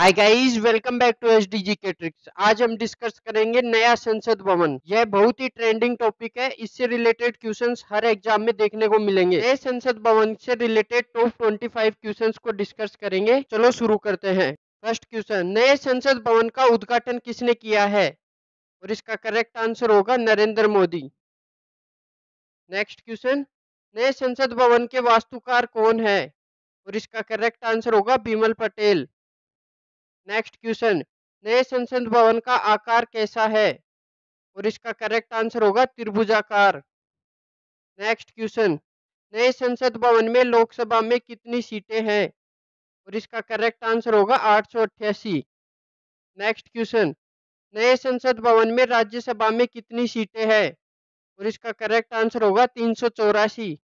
Hi guys welcome back to H D K tricks आज हम discuss करेंगे नया संसद भवन। यह बहुत ही ट्रेंडिंग टॉपिक है। इससे रिलेटेड क्वेश्चंस हर एग्ज़ाम में देखने को मिलेंगे। नए संसद भवन से रिलेटेड टॉप 25 क्वेश्चंस को डिस्कस करेंगे। चलो शुरू करते हैं। फ़र्स्ट क्वेश्चन नए संसद भवन का उद्घाटन किसने किया है? और इसका करेक्ट आंसर होगा नरेंद्र मोदी। नेक्स्ट क्वेश्चन नए संसद भवन के वास्तुकार कौन है? और इसका करेक्ट आंसर होगा बिमल पटेल। नेक्स्ट क्वेश्चन नए संसद भवन का आकार कैसा है? और इसका करेक्ट आंसर होगा त्रिभुजाकार। नेक्स्ट क्वेश्चन नए संसद भवन में लोकसभा में कितनी सीटें हैं? और इसका करेक्ट आंसर होगा आठ सौ अट्ठासी। नेक्स्ट क्वेश्चन नए संसद भवन में राज्यसभा में कितनी सीटें हैं? और इसका करेक्ट आंसर होगा तीन सौ चौरासी।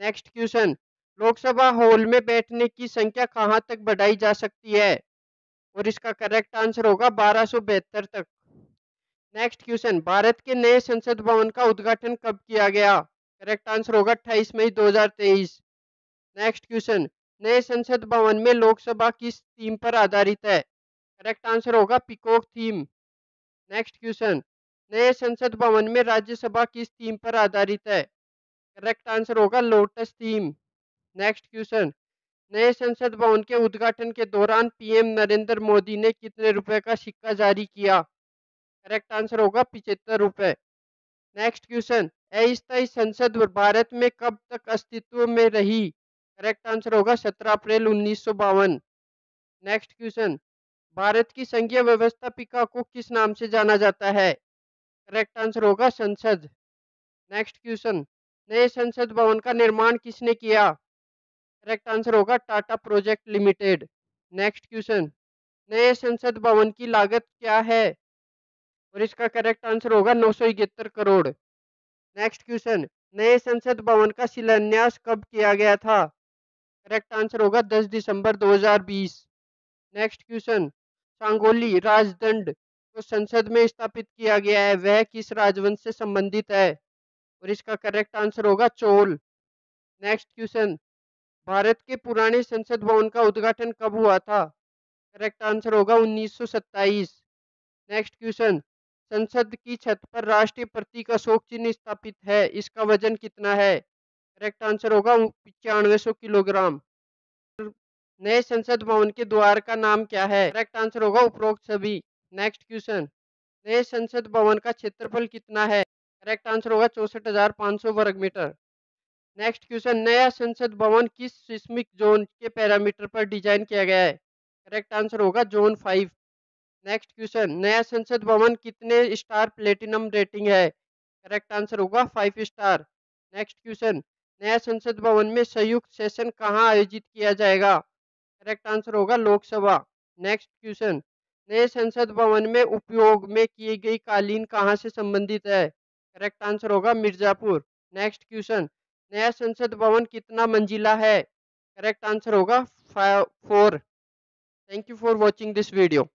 नेक्स्ट क्वेश्चन लोकसभा हॉल में बैठने की संख्या कहाँ तक बढ़ाई जा सकती है? और इसका करेक्ट आंसर होगा बारह तक। नेक्स्ट क्वेश्चन भारत के नए संसद भवन का उद्घाटन कब किया गया? करेक्ट आंसर होगा अट्ठाईस मई 2023 नेक्स्ट क्वेश्चन नए संसद भवन में लोकसभा किस थीम पर आधारित है? करेक्ट आंसर होगा पिकोक थीम नेक्स्ट क्वेश्चन नए संसद भवन में राज्यसभा किस थीम पर आधारित है? करेक्ट आंसर होगा लोटस थीम नेक्स्ट क्वेश्चन नए संसद भवन के उद्घाटन के दौरान पीएम नरेंद्र मोदी ने कितने रुपए का सिक्का जारी किया? करेक्ट आंसर होगा पिछहत्तर रुपए। नेक्स्ट क्वेश्चन, अस्थायी संसद भारत में कब तक अस्तित्व में रही? करेक्ट आंसर होगा सत्रह अप्रैल उन्नीस सौ बावन। नेक्स्ट क्वेश्चन, भारत की संघीय व्यवस्था पिका को किस नाम से जाना जाता है? करेक्ट आंसर होगा संसद। नेक्स्ट क्वेश्चन, नए संसद भवन का निर्माण किसने किया? करेक्ट आंसर होगा Tata project limited. Next question, नए संसद भवन की लागत क्या है? और इसका करेक्ट आंसर होगा नौ सौ इकहत्तर करोड़। नेक्स्ट क्वेश्चन, नए संसद भवन का शिलान्यास कब किया गया था? करेक्ट आंसर होगा 10 दिसंबर 2020 नेक्स्ट क्वेश्चन, सांगोली राजदंड को संसद में स्थापित किया गया है, वह किस राजवंश से संबंधित है? और इसका करेक्ट आंसर होगा चोल। नेक्स्ट क्वेश्चन भारत के पुराने संसद भवन का उद्घाटन कब हुआ था? करेक्ट आंसर होगा 1927 नेक्स्ट क्वेश्चन। संसद की छत पर राष्ट्रीय प्रतीक अशोक चिन्ह स्थापित है, इसका वज़न कितना है? करेक्ट आंसर होगा पचानवे किलोग्राम। नए संसद भवन के द्वार का नाम क्या है? करेक्ट आंसर होगा उपरोक्त सभी। Next question. नए संसद भवन का क्षेत्रफल कितना है? करेक्ट आंसर होगा चौसठ वर्ग मीटर। नेक्स्ट क्वेश्चन, नया संसद भवन किस सिस्मिक जोन के पैरामीटर पर डिज़ाइन किया गया है? करेक्ट आंसर होगा जोन फाइव। नेक्स्ट क्वेश्चन, नया संसद भवन कितने स्टार प्लेटिनम रेटिंग है? करेक्ट आंसर होगा फाइव स्टार। नेक्स्ट क्वेश्चन, नया संसद भवन में संयुक्त सेशन कहाँ आयोजित किया जाएगा? करेक्ट आंसर होगा लोकसभा। नेक्स्ट क्वेश्चन, नए संसद भवन में उपयोग में की गई कालीन कहाँ से संबंधित है? करेक्ट आंसर होगा मिर्जापुर। नेक्स्ट क्वेश्चन नया संसद भवन कितना मंजिला है? करेक्ट आंसर होगा four. Thank you for watching this video